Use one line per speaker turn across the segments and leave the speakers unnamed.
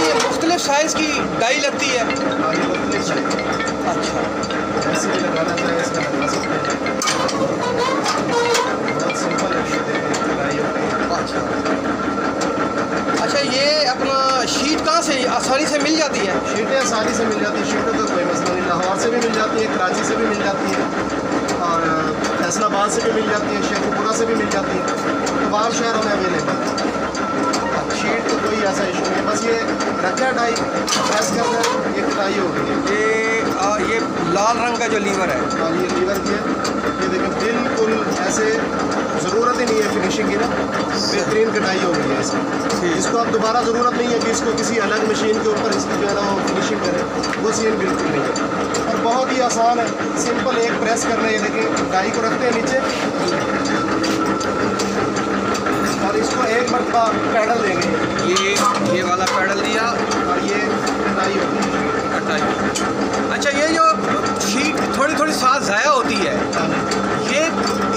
ये मुख्तलिफ़ साइज़ की डाई लगती है।
अच्छा। अच्छा ये अपना शीट कहाँ से आसानी से मिल जाती है?
शीटें आसानी से मिल जाती हैं शीटें तो कोई मसला नहीं, लाहौर से भी मिल जाती है, कराची से भी मिल जाती है, और फैसलाबाद से भी मिल जाती है, शेखपुरा से भी मिल जाती है तमाम शहरों में अवेलेबल है शीट तो कोई ऐसा इशू नहीं है। बस ये रखा डाई प्रेस करना है ये कटाई हो गई है।
ये आ, ये लाल रंग का जो लीवर है।
और ये लीवर की है। ये देखिए बिल्कुल ऐसे ज़रूरत ही नहीं है फिनिशिंग की ना। बेहतरीन कटाई हो गई है इसकी। इसको अब दोबारा ज़रूरत नहीं है कि इसको किसी अलग मशीन के ऊपर इसकी जो है ना वो फिनिशिंग करें। वो सीन बिल्कुल नहीं है। और बहुत ही आसान है। सिंपल एक प्रेस करना है ये देखें डाई को रखते हैं नीचे। मरतबा पैडल देंगे
ये ये वाला पैडल दिया
और ये कटाई होगी
कटाई अच्छा ये जो शीट थोड़ी थोड़ी साथ ज़ाया होती है ये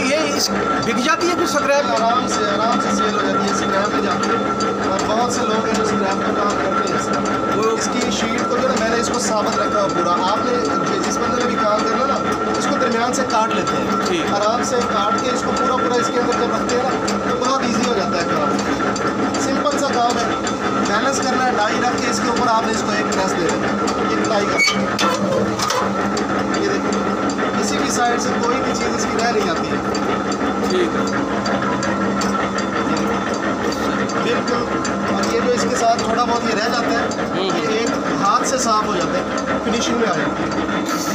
ये इस बिक जाती है फिर स्क्रैप?
आराम से आराम से सेल हो जाती है स्क्रैप में जाती है। और बहुत से लोग हैं जो स्क्रैप का काम करते हैं वो इसकी शीट को जो है मैंने इसको साबित रखा पूरा। आपने जिस बंदे ने भी काम करना ना इसको दरमियान से काट लेते हैं। आराम से काट के इसको पूरा पूरा इसके अंदर जब रखते हैं ना तो बहुत ईजी हो जाता है काम सिंपल सा काम है बैलेंस करना है डाई रख के इसके ऊपर आपने इसको एक प्रेस दे देना ये डाई का ये देखिए किसी भी साइड से कोई भी चीज़ इसकी रह नहीं आती। है
ठीक है।
बिल्कुल। और ये जो इसके साथ थोड़ा बहुत ये रह जाता है ये एक हाथ से साफ़ हो जाता है। फिनिशिंग में आ जाती है।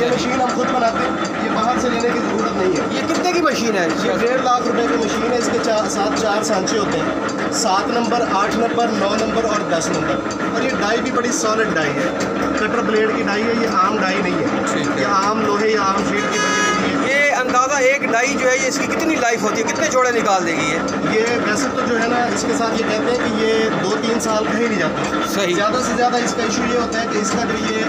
ये मशीन हम खुद बनाते हैं। बाहर से लेने की ज़रूरत नहीं है।
ये कितने की मशीन है?
ये डेढ़ लाख रुपए की मशीन है इसके चार साथ चार सांचे होते हैं। सात नंबर आठ नंबर नौ नंबर और दस नंबर। और ये डाई भी बड़ी सॉलिड डाई है। कटर ब्लेड की डाई है ये आम डाई नहीं है। ये आम लोहे या आम शीट की बनी है
डाई जो है ये इसकी कितनी लाइफ होती है? कितने जोड़े निकाल देगी ये?
ये वैसे तो जो है ना इसके साथ ये कहते हैं कि ये दो तीन साल कहीं नहीं जाता।
सही।
ज़्यादा से ज़्यादा इसका इशू ये होता है कि इसका जो ये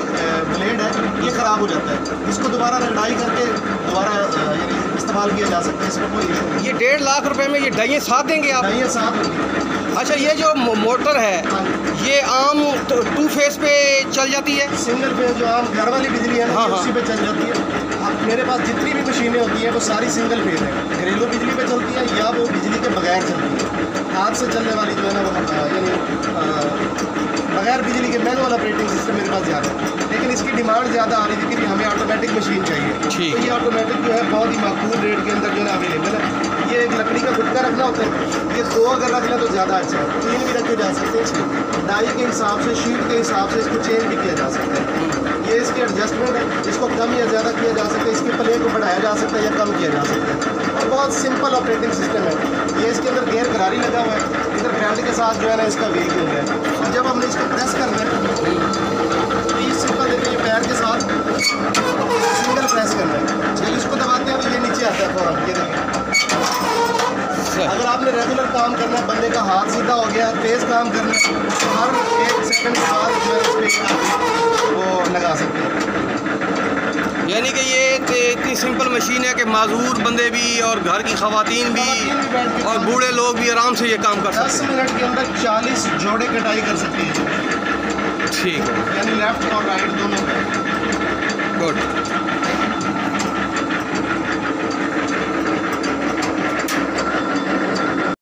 ब्लेड है ये ख़राब हो जाता है। इसको दोबारा रगड़ाई करके दोबारा यानी इस्तेमाल किया जा सकता है इसका कोई इशू
ये डेढ़ लाख रुपये में ये डाइयाँ साथ देंगे आप?
होती है
अच्छा ये जो मोटर है ये आम तो टू फेस पे चल जाती है।
सिंगल पे जो आम घर वाली बिजली है ना
हाँ, हाँ।
उसी पे चल जाती है। अब मेरे पास जितनी भी मशीनें होती हैं वो सारी सिंगल फ़ेज़ है। घरेलू बिजली पे चलती है या वो बिजली के बगैर चलती है। हाथ से चलने वाली जो है ना वो यानी बगैर बिजली के मैनुअल ऑपरेटिंग सिस्टम मेरे पास ज़्यादा है। लेकिन इसकी डिमांड ज़्यादा आ रही थी कि हमें ऑटोमेटिक मशीन चाहिए। तो ये ऑटोमेटिक जो है बहुत ही माकूल रेट के अंदर जो है अवेलेबल है ये एक लकड़ी का गुटका रखना होता है ये दो अगर रख लें तो ज़्यादा अच्छा है। तीन भी रखे जा सकते हैं, डाई के हिसाब से, शीट के हिसाब से इसको चेंज भी किया जा सकता है। ये इसकी एडजस्टमेंट है इसको कम या ज़्यादा किया जा सकता है, इसके प्ले को बढ़ाया जा सकता है या कम किया जा सकता है। और बहुत सिंपल ऑपरेटिंग सिस्टम है। ये इसके अंदर गेयर करारी लगा हुआ है। इधर बेल्ट के साथ जो है ना, इसका व्हील है। और जब हमने इसको प्रेस करना है तो ये सिंपल देखिए ये पैर के साथ सिंगल प्रेस करना है जब इसको दबाते हैं तो ये नीचे आता है फ़ौरन ये देखिए अगर आपने रेगुलर काम करना है बंदे का हाथ सीधा हो गया तेज़ काम करना है तो हर एक सेकंड के बाद जो है उस पर वो लगा सकते हैं।
यानी कि ये इतनी सिंपल मशीन है कि माजूर बंदे भी और घर की खवातीन भी
भी
और बूढ़े लोग भी आराम से ये काम कर सकते
दस
सकते
मिनट के अंदर चालीस जोड़े कटाई कर सकते हैं।
हैं ठीक है।
यानी लेफ़्ट और राइट दोनों